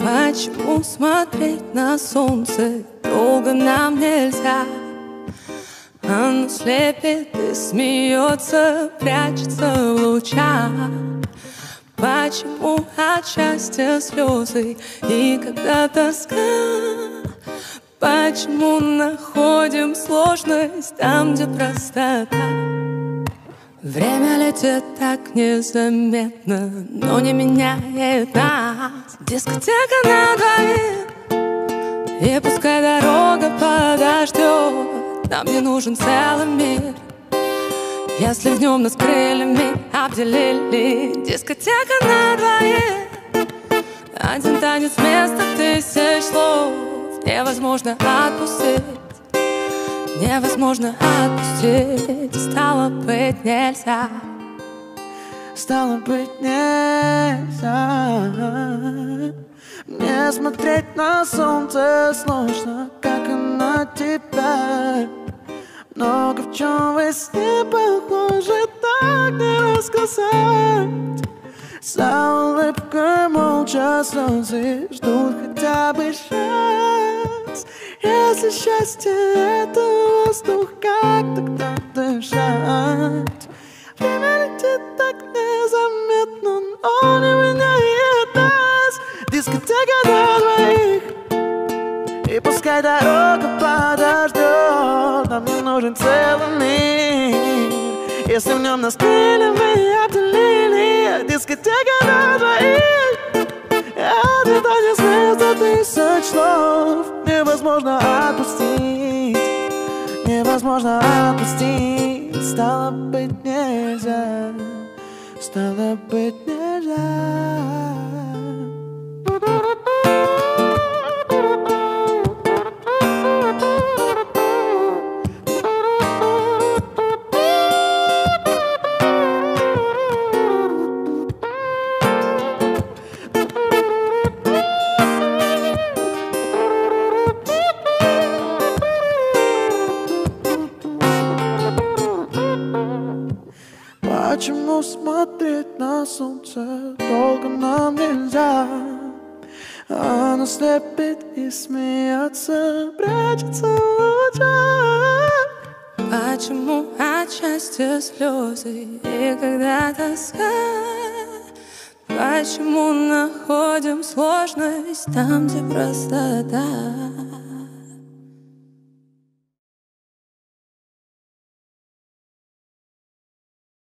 Почему смотреть на солнце долго нам нельзя? Оно слепит и смеется, прячется в лучах. Почему от счастья слезы и когда тоска? Почему находим сложность там, где простота? Время летит так незаметно, но не меняет нас. Дискотека на двоих, и пускай дорога подождет, нам не нужен целый мир. Если в нем нас крыльями обделили, дискотека на двоих, один танец вместо тысяч слов невозможно отпустить. Невозможно отпустить, стало быть нельзя. Стало быть нельзя. Мне смотреть на солнце сложно, как и на тебя. Много в чем вы сне похожи, так не рассказать. За улыбкой молча слезы ждут хотя бы шанс если счастье это воздух, как тогда дышать? Время летит так незаметно, но не меняет нас. Дискотека для двоих И пускай дорога подождет Нам не нужен целый мир Если в нем нас крыльями обделили Дискотека для двоих Один танец вместо тысяч слов Невозможно отпустить. Невозможно отпустить. Стало быть нельзя. Стало быть нельзя Почему смотреть на солнце долго нам нельзя? Оно слепит и смеется, прячется в лучах. Почему от счастья слезы и когда тоска? Почему находим сложность там, где простота?